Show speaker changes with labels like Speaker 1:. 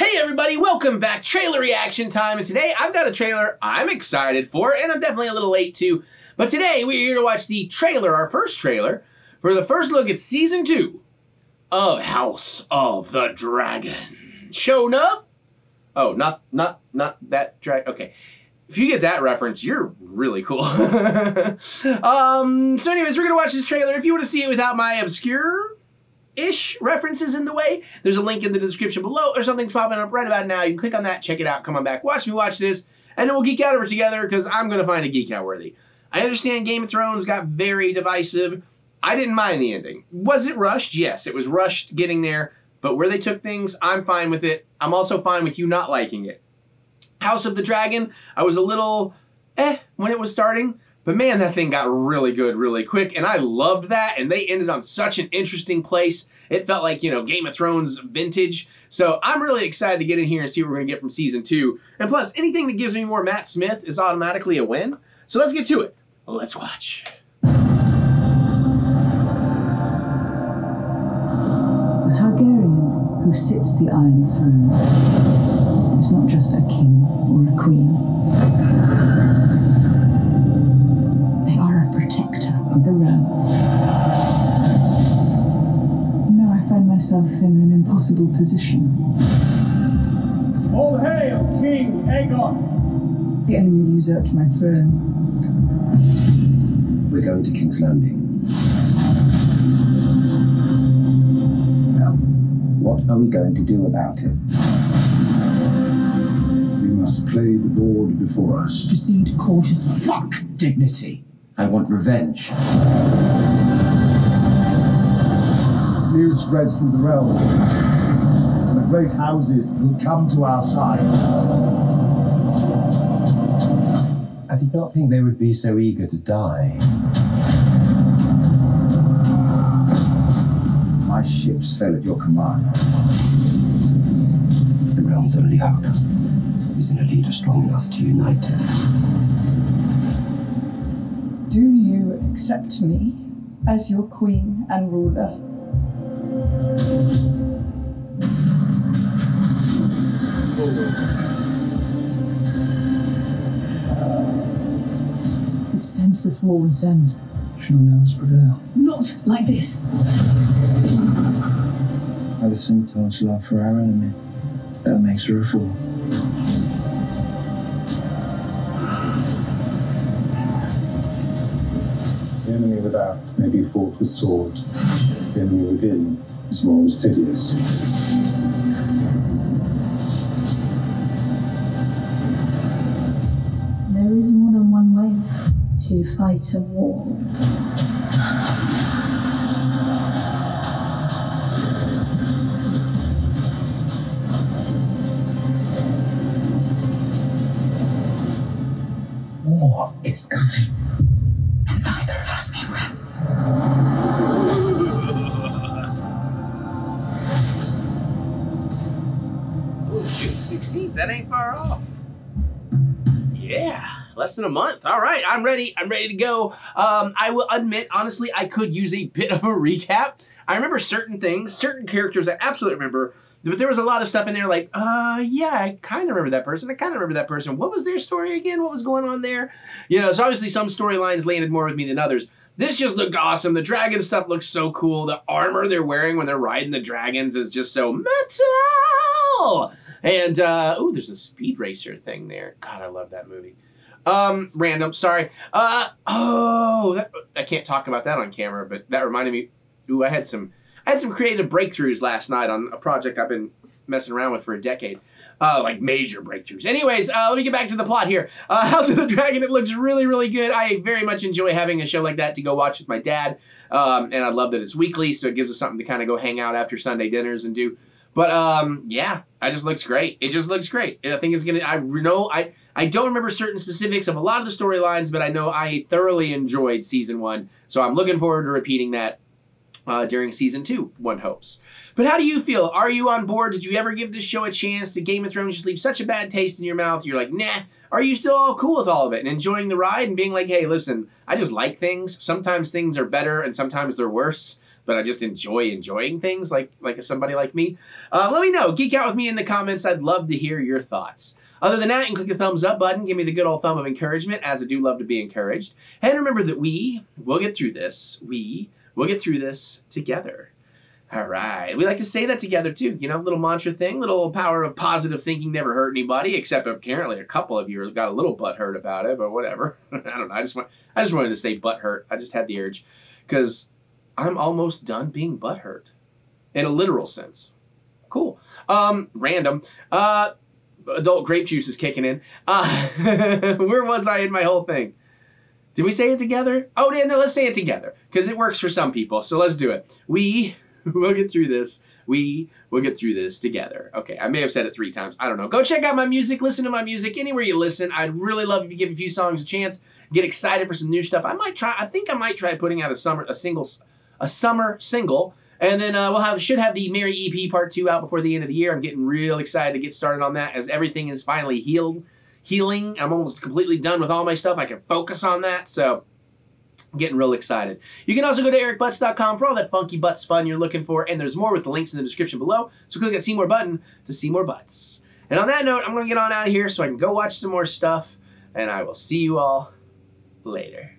Speaker 1: Hey everybody, welcome back. Trailer reaction time. And today I've got a trailer I'm excited for, and I'm definitely a little late too. But today we're here to watch the trailer, our first trailer, for the first look at season two of House of the Dragon. Show enough? Oh, not not not that drag. Okay. If you get that reference, you're really cool. um, so anyways, we're gonna watch this trailer. If you want to see it without my obscure ish references in the way. There's a link in the description below or something's popping up right about now. You can click on that, check it out, come on back, watch me watch this, and then we'll geek out over together because I'm going to find a geek out worthy. I understand Game of Thrones got very divisive. I didn't mind the ending. Was it rushed? Yes, it was rushed getting there, but where they took things, I'm fine with it. I'm also fine with you not liking it. House of the Dragon, I was a little eh when it was starting. But man, that thing got really good really quick, and I loved that. And they ended on such an interesting place. It felt like, you know, Game of Thrones vintage. So I'm really excited to get in here and see what we're going to get from season two. And plus, anything that gives me more Matt Smith is automatically a win. So let's get to it. Let's watch.
Speaker 2: The Targaryen who sits the Iron Throne is not just a king or a queen. Of the realm. Now I find myself in an impossible position.
Speaker 3: All hail, King Aegon!
Speaker 2: The enemy usurped my throne.
Speaker 4: We're going to King's Landing. Well, what are we going to do about it?
Speaker 5: We must play the board before us.
Speaker 2: Proceed cautiously.
Speaker 4: Fuck dignity! I want revenge.
Speaker 5: News spreads through the realm. The great houses will come to our side.
Speaker 4: I did not think they would be so eager to die. My ships sail at your command. The realm's only hope is in a leader strong enough to unite it.
Speaker 2: Do you accept me as your queen and ruler?
Speaker 6: This senseless war will end.
Speaker 5: Shall now prevail.
Speaker 6: Not like this.
Speaker 5: Alicent love for our enemy. That makes her a fool.
Speaker 7: The enemy without may be fought with swords. The enemy within is more insidious.
Speaker 6: There is more than one way to fight a war.
Speaker 2: War is coming.
Speaker 1: That ain't far off. Yeah, less than a month. All right, I'm ready. I'm ready to go. Um, I will admit, honestly, I could use a bit of a recap. I remember certain things, certain characters I absolutely remember, but there was a lot of stuff in there like, uh, yeah, I kind of remember that person. I kind of remember that person. What was their story again? What was going on there? You know, so obviously some storylines landed more with me than others. This just looked awesome. The dragon stuff looks so cool. The armor they're wearing when they're riding the dragons is just so metal. And uh, oh, there's a speed racer thing there. God, I love that movie. Um, random. Sorry. Uh, oh, that, I can't talk about that on camera, but that reminded me. Ooh, I had some. I had some creative breakthroughs last night on a project I've been messing around with for a decade. Uh, like major breakthroughs. Anyways, uh, let me get back to the plot here. Uh, House of the Dragon, it looks really, really good. I very much enjoy having a show like that to go watch with my dad. Um, and I love that it's weekly, so it gives us something to kind of go hang out after Sunday dinners and do. But um, yeah, it just looks great. It just looks great. I think it's gonna. I know I I don't remember certain specifics of a lot of the storylines, but I know I thoroughly enjoyed season one. So I'm looking forward to repeating that uh, during season two. One hopes. But how do you feel? Are you on board? Did you ever give this show a chance? Did Game of Thrones just leave such a bad taste in your mouth? You're like, nah. Are you still all cool with all of it and enjoying the ride and being like, hey, listen, I just like things. Sometimes things are better and sometimes they're worse. but I just enjoy enjoying things like like somebody like me. Uh, let me know. Geek out with me in the comments. I'd love to hear your thoughts. Other than that, can click the thumbs up button. Give me the good old thumb of encouragement, as I do love to be encouraged. And remember that we will get through this. We will get through this together. All right. We like to say that together too. You know, little mantra thing, little power of positive thinking never hurt anybody, except apparently a couple of you got a little butt hurt about it, but whatever. I don't know. I just want I just wanted to say butt hurt. I just had the urge. Because I'm almost done being butt hurt. In a literal sense. Cool. Um, random. Uh adult grape juice is kicking in. Uh, where was I in my whole thing? Did we say it together? Oh, yeah, no, let's say it together because it works for some people. So let's do it. We will get through this. We will get through this together. Okay, I may have said it three times. I don't know. Go check out my music. Listen to my music anywhere you listen. I'd really love if you give a few songs a chance. Get excited for some new stuff. I might try. I think I might try putting out a summer a single a summer single and then uh, we'll have should have the Mary EP Part Two out before the end of the year. I'm getting real excited to get started on that as everything is finally healed, healing. I'm almost completely done with all my stuff. I can focus on that. So getting real excited. You can also go to ericbutts.com for all that funky butts fun you're looking for, and there's more with the links in the description below. So click that see more button to see more butts. And on that note, I'm going to get on out of here so I can go watch some more stuff, and I will see you all later.